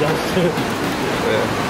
does yeah.